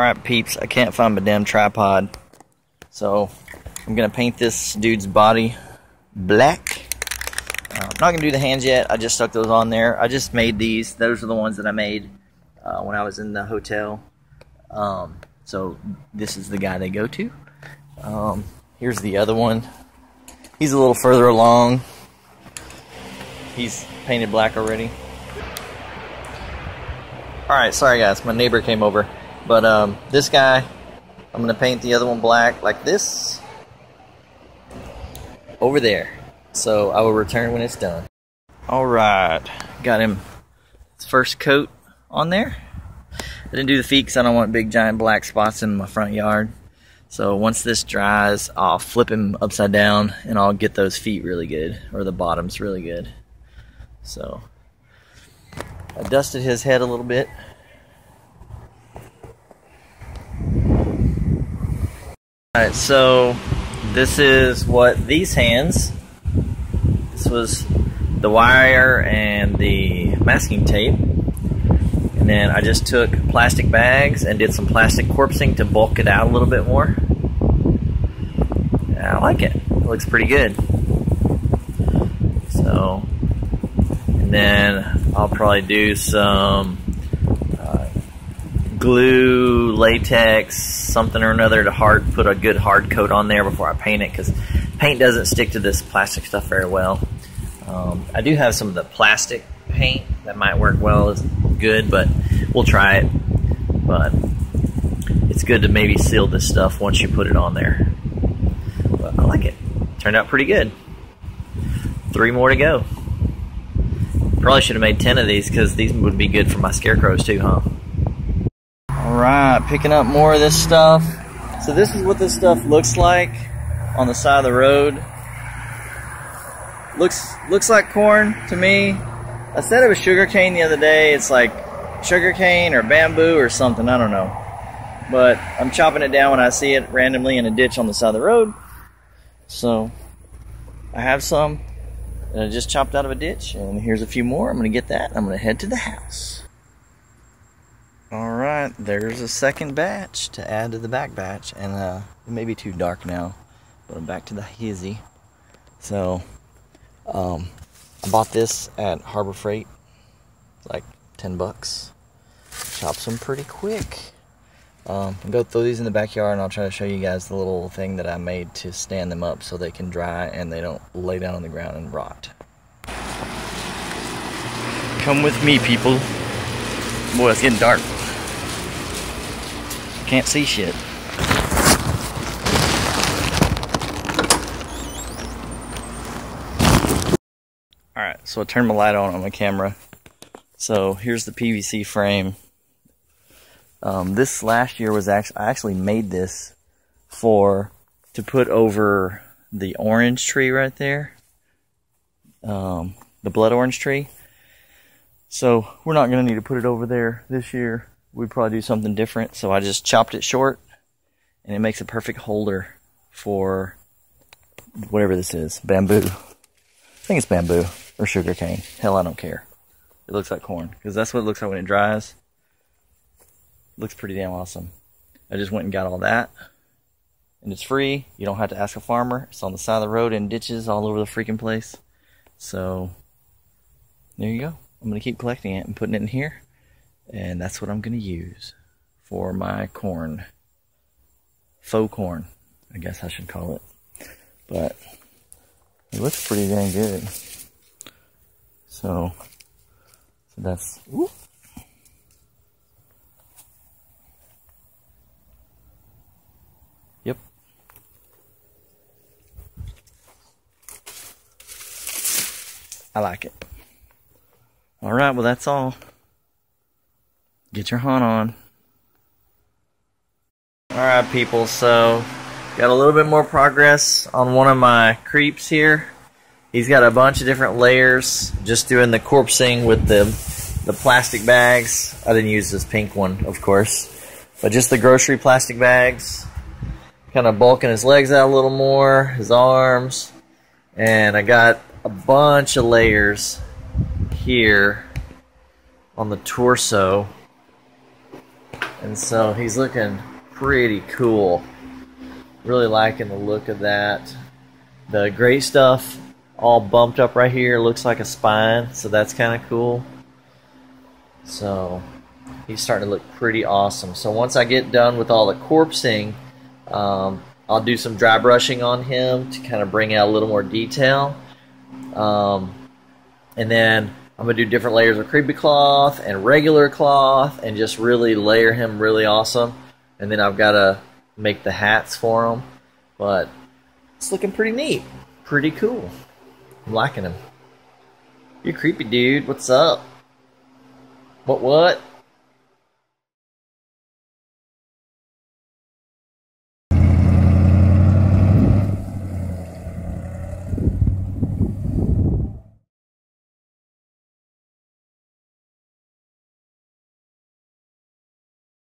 Alright peeps, I can't find my damn tripod. So, I'm going to paint this dude's body black. Uh, I'm not going to do the hands yet, I just stuck those on there. I just made these, those are the ones that I made uh, when I was in the hotel. Um, so, this is the guy they go to. Um, here's the other one. He's a little further along. He's painted black already. Alright, sorry guys, my neighbor came over. But um, this guy, I'm going to paint the other one black like this. Over there. So I will return when it's done. Alright, got him his first coat on there. I didn't do the feet because I don't want big giant black spots in my front yard. So once this dries, I'll flip him upside down and I'll get those feet really good, or the bottoms really good. So I dusted his head a little bit. Alright, so this is what these hands, this was the wire and the masking tape. And then I just took plastic bags and did some plastic corpsing to bulk it out a little bit more. I like it. It looks pretty good. So, and then I'll probably do some glue, latex, something or another to hard put a good hard coat on there before I paint it because paint doesn't stick to this plastic stuff very well. Um, I do have some of the plastic paint that might work well is good, but we'll try it. But it's good to maybe seal this stuff once you put it on there. But I like it. Turned out pretty good. Three more to go. Probably should have made 10 of these because these would be good for my scarecrows too, huh? Alright, picking up more of this stuff. So this is what this stuff looks like on the side of the road. Looks looks like corn to me. I said it was sugarcane the other day. It's like sugarcane or bamboo or something. I don't know. But I'm chopping it down when I see it randomly in a ditch on the side of the road. So I have some that I just chopped out of a ditch. And here's a few more. I'm going to get that. I'm going to head to the house. Alright, there's a second batch to add to the back batch. And uh, it may be too dark now, but I'm back to the hizzy. So, um, I bought this at Harbor Freight. Like 10 bucks. Chops them pretty quick. Um, go throw these in the backyard and I'll try to show you guys the little thing that I made to stand them up so they can dry and they don't lay down on the ground and rot. Come with me, people. Boy, it's getting dark. Can't see shit. Alright, so I turned my light on on my camera. So here's the PVC frame. Um, this last year was actually, I actually made this for, to put over the orange tree right there. Um, the blood orange tree. So we're not going to need to put it over there this year we'd probably do something different. So I just chopped it short and it makes a perfect holder for whatever this is. Bamboo. I think it's bamboo or sugar cane. Hell, I don't care. It looks like corn because that's what it looks like when it dries. Looks pretty damn awesome. I just went and got all that. And it's free. You don't have to ask a farmer. It's on the side of the road in ditches all over the freaking place. So, there you go. I'm going to keep collecting it and putting it in here. And that's what I'm going to use for my corn. Faux corn, I guess I should call it. But it looks pretty dang good. So, so that's, whoop. Yep. I like it. All right, well, that's all. Get your haunt on. Alright people, so got a little bit more progress on one of my creeps here. He's got a bunch of different layers, just doing the corpsing with the, the plastic bags. I didn't use this pink one, of course, but just the grocery plastic bags. Kind of bulking his legs out a little more, his arms, and I got a bunch of layers here on the torso And so he's looking pretty cool. Really liking the look of that. The gray stuff all bumped up right here looks like a spine, so that's kind of cool. So he's starting to look pretty awesome. So once I get done with all the corpsing, um, I'll do some dry brushing on him to kind of bring out a little more detail. Um, and then I'm going to do different layers of creepy cloth and regular cloth and just really layer him really awesome. And then I've got to make the hats for him. But it's looking pretty neat. Pretty cool. I'm liking him. You're creepy dude. What's up? What what?